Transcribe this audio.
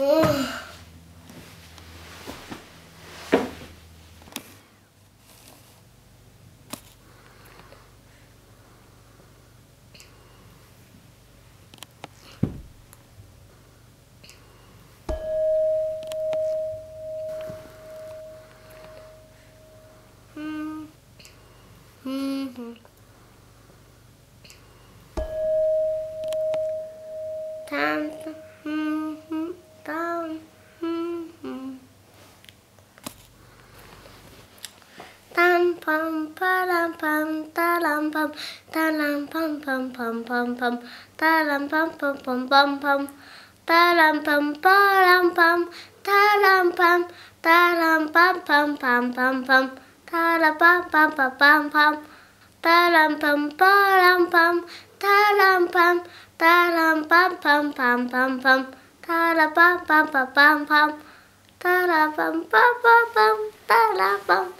嗯。嗯。嗯。他 pam param pam taram pam taram pam pam pam pam pam taram pam pam pam pam pam taram pam param pam taram pam taram pam pam pam pam pam taram pam pam pam pam pam taram pam pam pam pam pam pam pam pam pam pam pam pam pam pam pam pam pam taram pam pam pam pam pam pam